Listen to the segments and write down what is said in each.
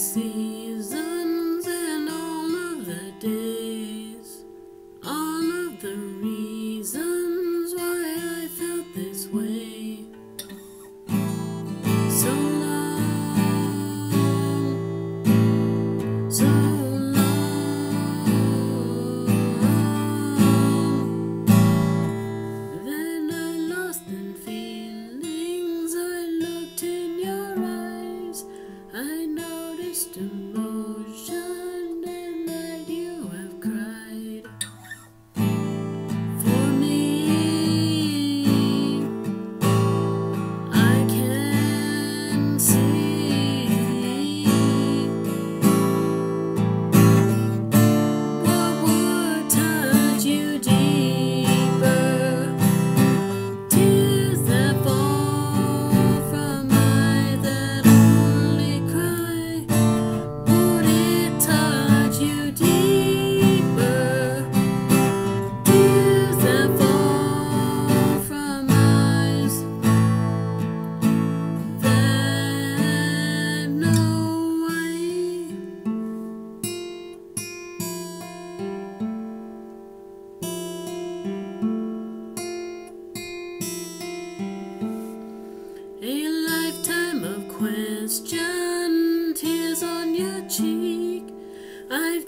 você.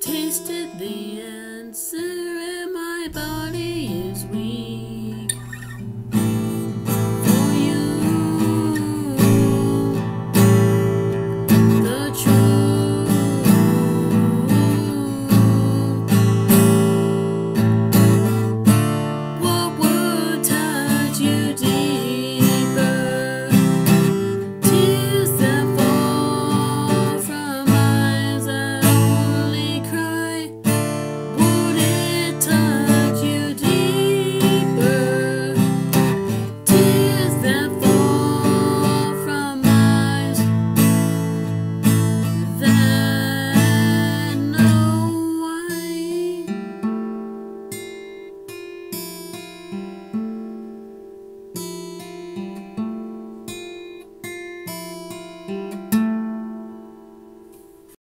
tasted the answer, and my body is weak.